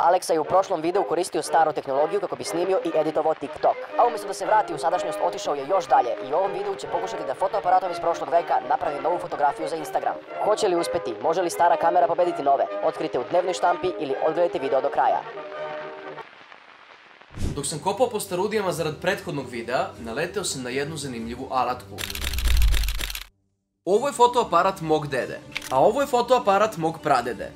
Aleksa je u prošlom videu koristio staru tehnologiju kako bi snimio i editovao TikTok. A umjesto da se vrati u sadašnjost, otišao je još dalje i u ovom videu će pokušati da fotoaparatom iz prošlog veka napravi novu fotografiju za Instagram. Hoće li uspjeti? Može li stara kamera pobediti nove? Otkrite u dnevnoj štampi ili odgledajte video do kraja. Dok sam kopao po starudijama zarad prethodnog videa, naleteo sam na jednu zanimljivu alatku. Ovo je fotoaparat mog dede, a ovo je fotoaparat mog pradede.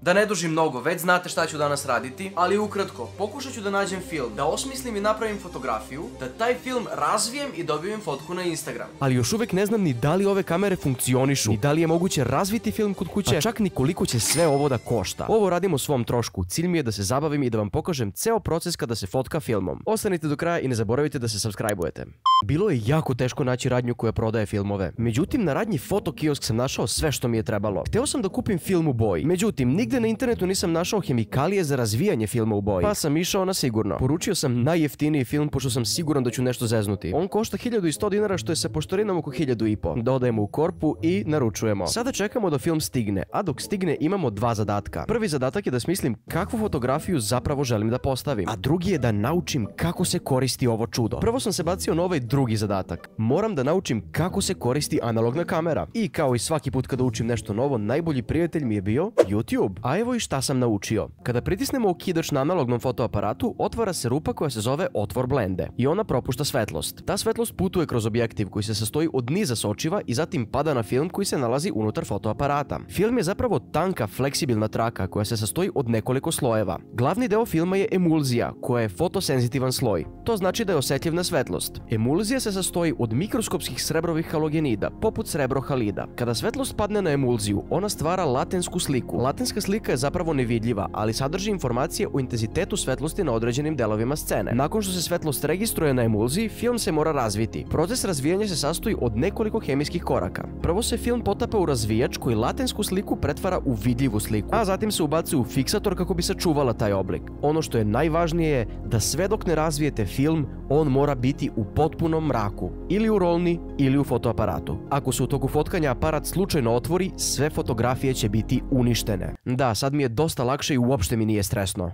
Da ne dužim mnogo, već znate šta ću danas raditi, ali ukratko, pokušat ću da nađem film, da osmislim i napravim fotografiju, da taj film razvijem i dobijem fotku na Instagram. ali još uvijek ne znam ni da li ove kamere funkcionišu, ni da li je moguće razviti film kod kuće, pa čak ni koliko će sve ovo da košta. Ovo radim o svom trošku, cilj mi je da se zabavim i da vam pokažem ceo proces kada se fotka filmom. Ostanite do kraja i ne zaboravite da se subscribe-ujete. Bilo je jako teško naći radnju koja prodaje filmove. Međutim, na radnji fotokiosk sam našao sve što mi je trebalo. Hteo sam da kupim film u boji. Međutim, nigde na internetu nisam našao hemikalije za razvijanje filma u boji. Pa sam išao na sigurno. Poručio sam najjeftiniji film pošto sam siguran da ću nešto zeznuti. On košta 1100 dinara što je sa poštorinom oko 1500. Dodajemo u korpu i naručujemo. Sada čekamo da film stigne, a dok stigne imamo dva zadatka. Prvi zadatak je da smislim kakvu fotografiju zapravo želim da postavim, a drugi je da naučim kako se koristi ovo čudo. Prvo sam se bacio na ovaj drugi zadatak. Moram da naučim kako se koristi analogna kamera. I kao i svaki put kada učim nešto novo, najbolji prijatelj mi je bio YouTube. A evo i šta sam naučio. Kada pritisnemo okidač na analognom fotoaparatu, otvara se rupa koja se zove otvor blende i ona propušta svetlost. Ta svetlost putuje kroz objektiv koji se sastoji od niza sočiva i zatim pada na film koji se nalazi unutar fotoaparata. Film je zapravo tanka, fleksibilna traka koja se sastoji od nekoliko slojeva. Glavni deo filma je emulzija, koja je fotosenzitivan sloj. To znači da je osjetljiv na svetlost. Emulzija se sastoji od mikroskopskih srebrovih halogenida, poput srebrohalida. Kada svetlost padne na emulziju, ona stvara latensku sliku. Latenska slika je zapravo nevidljiva, ali sadrži informacije o intenzitetu svetlosti na određenim delovima scene. Nakon što se svetlost registruje na emulziji, film se mora razviti. Proces razvijanja se sastoji od nekoliko hemijskih koraka. Prvo se film potapa u razvijač koji latensku sliku pretvara u vidljivu sliku, a zatim se ubacuje u fiksator kako bi sačuvala taj oblik. Ono što je najvažnije je da sve dok ne razvijete film, on mora biti u potpunom mraku, ili u rolni ili u fotoaparatu. Ako se u toku fotkanja aparat slučajno otvori, sve fotografije će biti uništene. Da, sad mi je dosta lakše i uopšte mi nije stresno.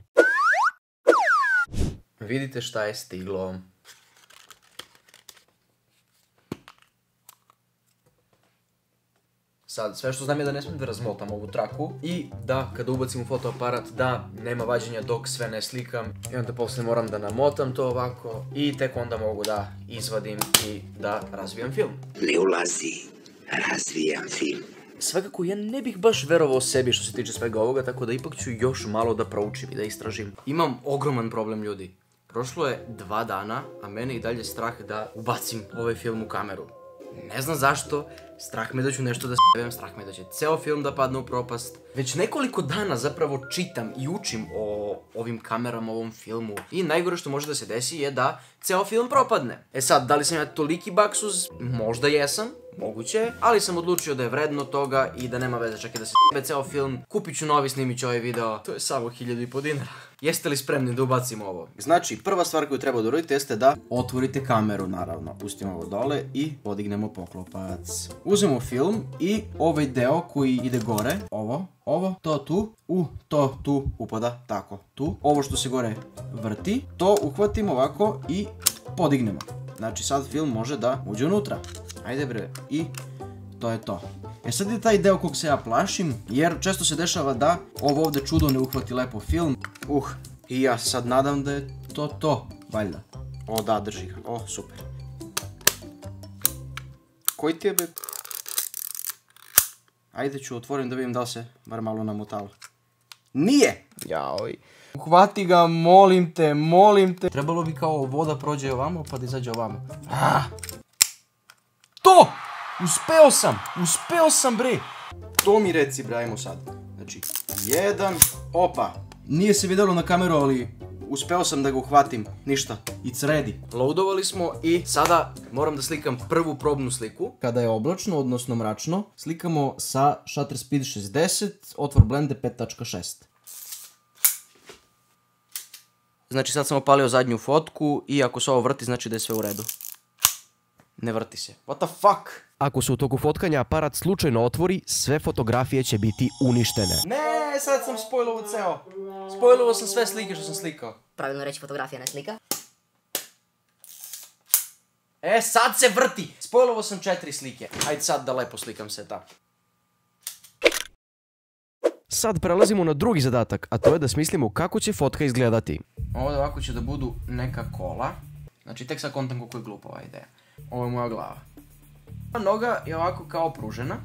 Vidite šta je stiglo. Sad, sve što znam je da ne smijem da razmotam ovu traku i da kada ubacim u fotoaparat da nema vađenja dok sve ne slikam i onda poslije moram da namotam to ovako i tek onda mogu da izvadim i da razvijam film. Ne ulazi, razvijam film. Svakako ja ne bih baš verovao sebi što se tiče svega ovoga, tako da ipak ću još malo da proučim i da istražim. Imam ogroman problem ljudi. Prošlo je dva dana, a mene i dalje strah da ubacim ovaj film u kameru. Ne znam zašto, strah me da ću nešto da s***em, strah me da će ceo film da padne u propast. Već nekoliko dana zapravo čitam i učim o ovim kamerama, ovom filmu. I najgore što može da se desi je da ceo film propadne. E sad, da li sam ja toliki baksuz? Možda jesam, moguće ali sam odlučio da je vredno toga i da nema veze čak i da se jebe ceo film. Kupit ću novi, snimit ću ovaj video. To je samo hiljadu i po dinara. Jeste li spremni da ubacimo ovo? Znači, prva stvar koju treba da uradite jeste da otvorite kameru, naravno. Pustimo ovo dole i podignemo poklopac. Uzmemo film i ovaj deo koji ide gore, ovo, ovo, to tu, u, to tu upada, tako, tu. Ovo što se gore vrti, to uhvatimo ovako i podignemo. Znači sad film može da uđe unutra. Ajde bre, i to je to. E sad je taj deo kog se ja plašim, jer često se dešava da ovo ovde čudo ne uhvati lepo film. Uh, i ja sad nadam da je to to, valjda. O da, drži ga, o super. Koji ti je be... Ajde ću otvorim da vidim da li se bar malo namotalo. Nije! Jaoj. Uhvati ga, molim te, molim te. Trebalo bi kao voda prođe ovamo pa da izađe ovamo. Ah! Uspeo sam! Uspeo sam bre! To mi reci bre, ajmo sad. Znači, jedan, opa. Nije se vidjelo na kameru, ali uspeo sam da ga uhvatim. Ništa, it's ready. Loadovali smo i sada moram da slikam prvu probnu sliku. Kada je oblačno, odnosno mračno, slikamo sa shutter speed 60, otvor blende 5.6. Znači sad sam opalio zadnju fotku i ako se ovo vrti znači da je sve u redu. Ne vrti se. What the fuck? Ako se u toku fotkanja aparat slučajno otvori, sve fotografije će biti uništene. Ne, sad sam spojlovo ceo. Spojlovo sam sve slike što sam slikao. Pravilno reći fotografija, ne slika. E, sad se vrti! Spojlovo sam četiri slike. Ajde sad da lepo slikam se ta. Sad prelazimo na drugi zadatak, a to je da smislimo kako će fotka izgledati. Ovdje ovako će da budu neka kola. Znači, tek sad kontam koliko je glupa ova ideja. Ovo je moja glava. Noga je ovako kao pružena.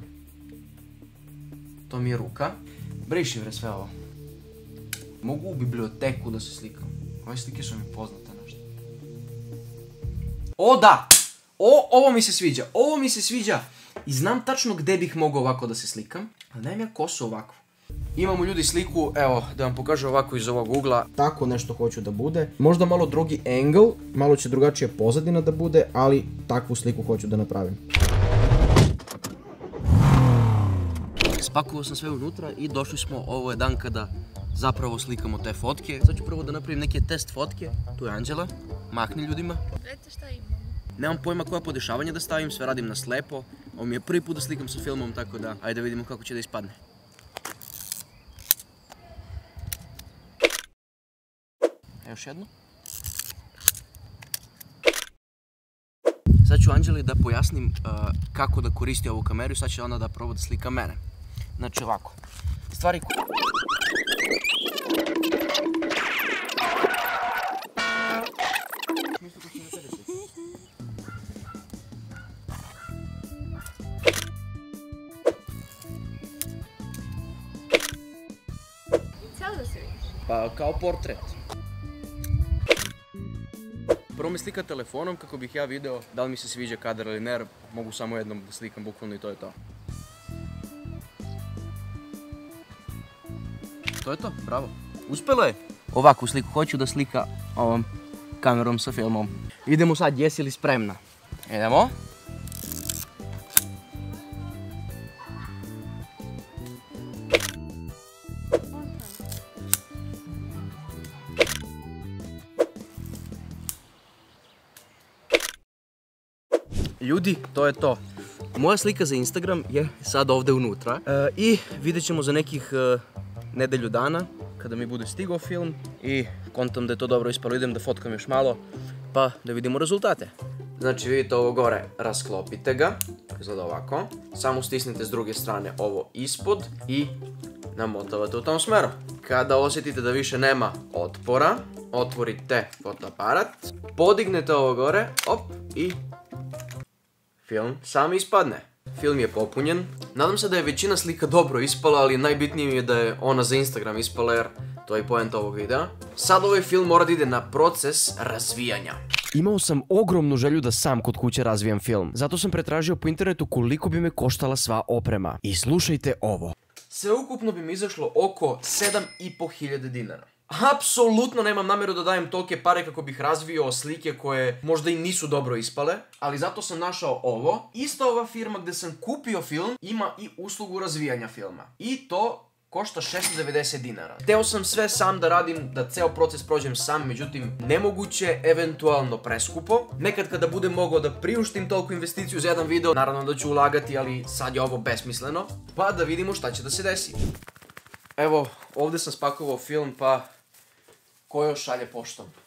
To mi je ruka. Briši bre sve ovo. Mogu u biblioteku da se slikam. Ove slike su mi poznate nešto. O da! O, ovo mi se sviđa. Ovo mi se sviđa. I znam tačno gdje bih mogao ovako da se slikam. Ali dajem ja kosu ovakvu. Imamo ljudi sliku, evo, da vam pokažem ovako iz ovog ugla. Tako nešto hoću da bude. Možda malo drugi angle, malo će drugačija pozadina da bude, ali takvu sliku hoću da napravim. Spakovao sam sve unutra i došli smo, ovo je dan kada zapravo slikamo te fotke. Sad ću prvo da napravim neke test fotke. Tu je Anđela, mahni ljudima. Eto šta imamo. Nemam pojma koja podešavanja da stavim, sve radim na slepo. Ovo mi je prvi put da slikam sa filmom, tako da ajde da vidimo kako će da ispadne. Još jedno. Sad ću Anđeli da pojasnim uh, kako da koristi ovu kameru i sad će ona da proba da slika mene. Znači ovako. Stvari. Pa kao portret. Prvo me slika telefonom kako bih ja video da li mi se sviđa kadar ili ne, mogu samo jednom da slikam bukvalno i to je to. To je to, bravo. Uspelo je! Ovakvu sliku hoću da slika ovom kamerom sa filmom. Idemo sad, jesi li spremna? Idemo. Ljudi, to je to. Moja slika za Instagram je sad ovdje unutra. E, I vidjet ćemo za nekih e, nedelju dana, kada mi bude stigao film i kontam da je to dobro ispalo, idem da fotkam još malo, pa da vidimo rezultate. Znači vidite ovo gore, rasklopite ga, izgleda ovako. Samo stisnite s druge strane ovo ispod i namotavate u tom smeru. Kada osjetite da više nema otpora, otvorite fotoaparat, podignete ovo gore, op, i film sam ispadne. Film je popunjen. Nadam se da je većina slika dobro ispala, ali najbitnije mi je da je ona za Instagram ispala jer to je i poenta ovog videa. Sad ovaj film mora da ide na proces razvijanja. Imao sam ogromnu želju da sam kod kuće razvijem film. Zato sam pretražio po internetu koliko bi me koštala sva oprema. I slušajte ovo. Sveukupno bi mi izašlo oko 7500 dinara. Apsolutno nemam namjeru da dajem tolike pare kako bih razvio slike koje možda i nisu dobro ispale, ali zato sam našao ovo. Ista ova firma gdje sam kupio film ima i uslugu razvijanja filma. I to košta 690 dinara. Hteo sam sve sam da radim, da ceo proces prođem sam, međutim nemoguće, eventualno preskupo. Nekad kada budem mogao da priuštim toliko investiciju za jedan video, naravno da ću ulagati, ali sad je ovo besmisleno. Pa da vidimo šta će da se desi. Evo, ovdje sam spakovao film, pa ko još šalje poštom?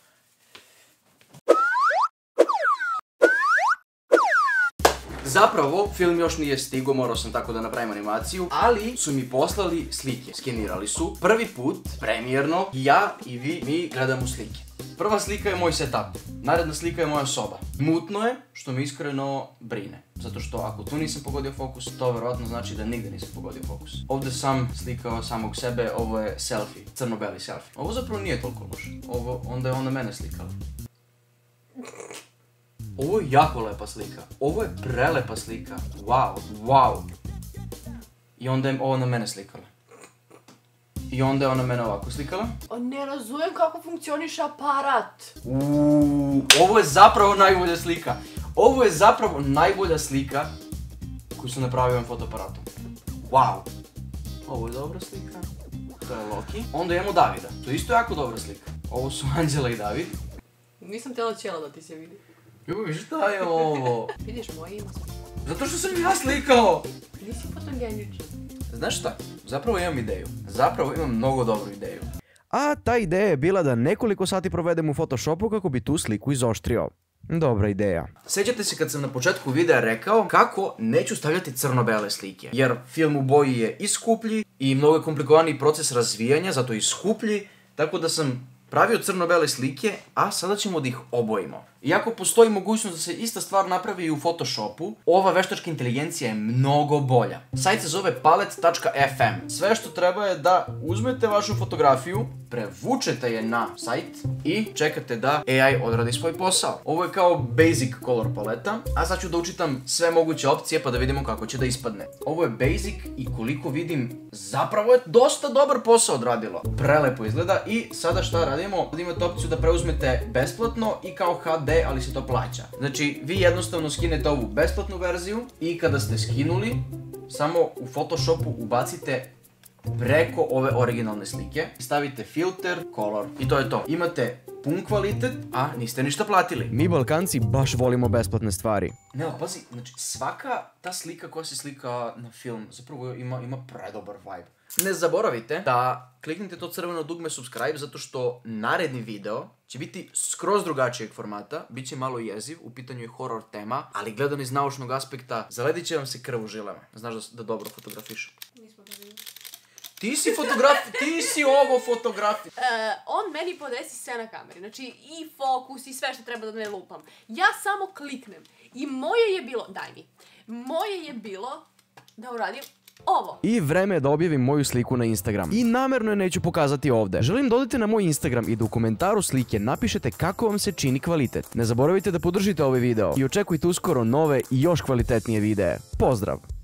Zapravo, film još nije stigo, morao sam tako da napravim animaciju, ali su mi poslali slike. Skenirali su. Prvi put, premijerno, ja i vi, mi gledamo slike. Prva slika je moj setup. Naredna slika je moja soba. Mutno je, što me iskreno brine. Zato što ako tu nisam pogodio fokus, to vjerojatno znači da nigde nisam pogodio fokus. Ovdje sam slikao samog sebe, ovo je selfie, crno-beli selfie. Ovo zapravo nije toliko loše. Ovo, onda je ona mene slikala. Ovo je jako lepa slika. Ovo je prelepa slika. Wow, wow. I onda je ovo na mene slikala. I onda je ona mene ovako slikala. Ne razumem kako funkcioniše aparat. Uuu, ovo je zapravo najbolja slika. Ovo je zapravo najbolja slika koju sam napravio ovim fotoaparatom. Wow. Ovo je dobra slika. To je Loki. Onda imamo Davida. To je isto jako dobra slika. Ovo su Anđela i David. Nisam htjela cijela da ti se vidi. Juj, šta je ovo? Vidiš moje ima. Zato što sam ja slikao. Nisi fotogeničan. Znaš šta? Zapravo imam ideju. Zapravo imam mnogo dobru ideju. A ta ideja je bila da nekoliko sati provedem u Photoshopu kako bi tu sliku izoštrio. Dobra ideja. Sjećate se kad sam na početku videa rekao kako neću stavljati crno-bele slike. Jer film u boji je i skuplji i mnogo je komplikovaniji proces razvijanja, zato i skuplji. Tako da sam pravio crno-bele slike, a sada ćemo da ih obojimo. Iako postoji mogućnost da se ista stvar napravi i u Photoshopu, ova veštačka inteligencija je mnogo bolja. Sajt se zove palette.fm. Sve što treba je da uzmete vašu fotografiju, prevučete je na sajt i čekate da AI odradi svoj posao. Ovo je kao basic color paleta, a sad ću da učitam sve moguće opcije pa da vidimo kako će da ispadne. Ovo je basic i koliko vidim zapravo je dosta dobar posao odradilo. Prelepo izgleda i sada šta radimo? Imate opciju da preuzmete besplatno i kao HD, ali se to plaća. Znači, vi jednostavno skinete ovu besplatnu verziju i kada ste skinuli, samo u Photoshopu ubacite preko ove originalne slike, stavite filter, color i to je to. Imate pun kvalitet, a niste ništa platili. Mi Balkanci baš volimo besplatne stvari. Ne, ali pazi, znači svaka ta slika koja se slika na film zapravo ima, ima predobar vibe. Ne zaboravite da kliknite to crveno dugme subscribe zato što naredni video će biti skroz drugačijeg formata, bit će malo jeziv, u pitanju je horror tema, ali gledan iz naučnog aspekta, zaledit će vam se krv u žilama. Znaš da, da dobro fotografiš. Nismo. Ti si fotograf, ti si ovo fotografi. E, on meni podesi sve na kameri. Znači i fokus i sve što treba da ne lupam. Ja samo kliknem. I moje je bilo, daj mi, moje je bilo da uradim ovo. I vreme je da objavim moju sliku na Instagram. I namjerno je neću pokazati ovdje. Želim da odete na moj Instagram i da u komentaru slike napišete kako vam se čini kvalitet. Ne zaboravite da podržite ovaj video i očekujte uskoro nove i još kvalitetnije videe. Pozdrav!